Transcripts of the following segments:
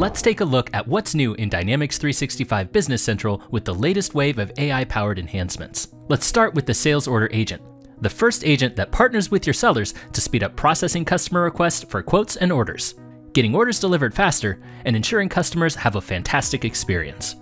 let's take a look at what's new in Dynamics 365 Business Central with the latest wave of AI powered enhancements. Let's start with the Sales Order Agent, the first agent that partners with your sellers to speed up processing customer requests for quotes and orders, getting orders delivered faster, and ensuring customers have a fantastic experience.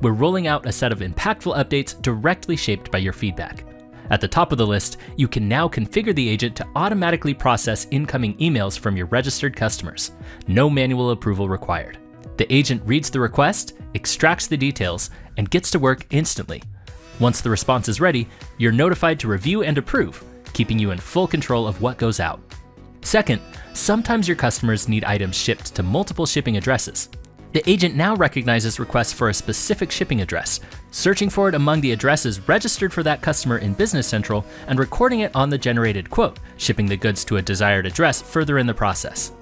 We're rolling out a set of impactful updates directly shaped by your feedback. At the top of the list, you can now configure the agent to automatically process incoming emails from your registered customers. No manual approval required. The agent reads the request, extracts the details, and gets to work instantly. Once the response is ready, you're notified to review and approve, keeping you in full control of what goes out. Second, sometimes your customers need items shipped to multiple shipping addresses. The agent now recognizes requests for a specific shipping address, searching for it among the addresses registered for that customer in Business Central and recording it on the generated quote, shipping the goods to a desired address further in the process.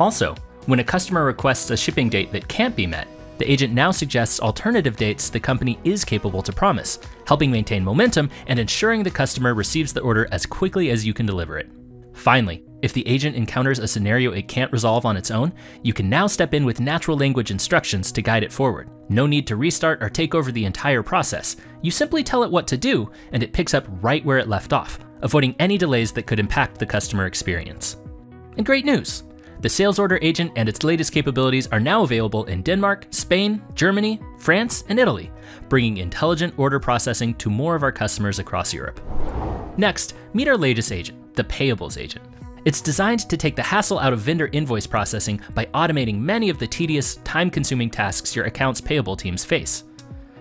Also, when a customer requests a shipping date that can't be met, the agent now suggests alternative dates the company is capable to promise, helping maintain momentum and ensuring the customer receives the order as quickly as you can deliver it. Finally, if the agent encounters a scenario it can't resolve on its own, you can now step in with natural language instructions to guide it forward. No need to restart or take over the entire process. You simply tell it what to do, and it picks up right where it left off, avoiding any delays that could impact the customer experience. And great news! The sales order agent and its latest capabilities are now available in Denmark, Spain, Germany, France, and Italy, bringing intelligent order processing to more of our customers across Europe. Next, meet our latest agent, the Payables Agent. It's designed to take the hassle out of vendor invoice processing by automating many of the tedious, time consuming tasks your accounts payable teams face.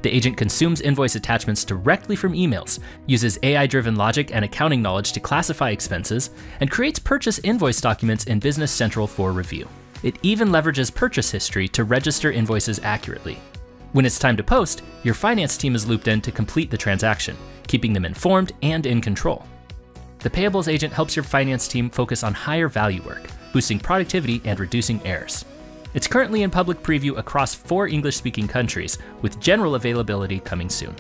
The agent consumes invoice attachments directly from emails, uses AI driven logic and accounting knowledge to classify expenses, and creates purchase invoice documents in Business Central for review. It even leverages purchase history to register invoices accurately. When it's time to post, your finance team is looped in to complete the transaction, keeping them informed and in control. The Payables Agent helps your finance team focus on higher value work, boosting productivity and reducing errors. It's currently in public preview across four English speaking countries, with general availability coming soon.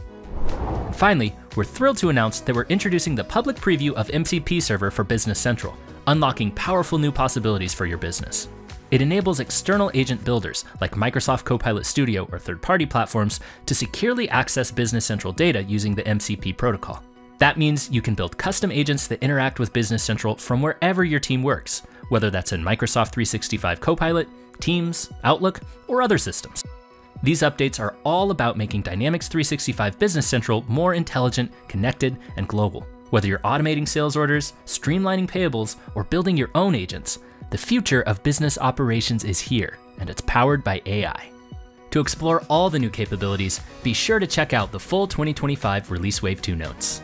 And finally, we're thrilled to announce that we're introducing the public preview of MCP Server for Business Central, unlocking powerful new possibilities for your business. It enables external agent builders like Microsoft Copilot Studio or third party platforms to securely access Business Central data using the MCP protocol. That means you can build custom agents that interact with Business Central from wherever your team works, whether that's in Microsoft 365 Copilot, Teams, Outlook, or other systems. These updates are all about making Dynamics 365 Business Central more intelligent, connected, and global. Whether you're automating sales orders, streamlining payables, or building your own agents, the future of business operations is here, and it's powered by AI. To explore all the new capabilities, be sure to check out the full 2025 Release Wave 2 notes.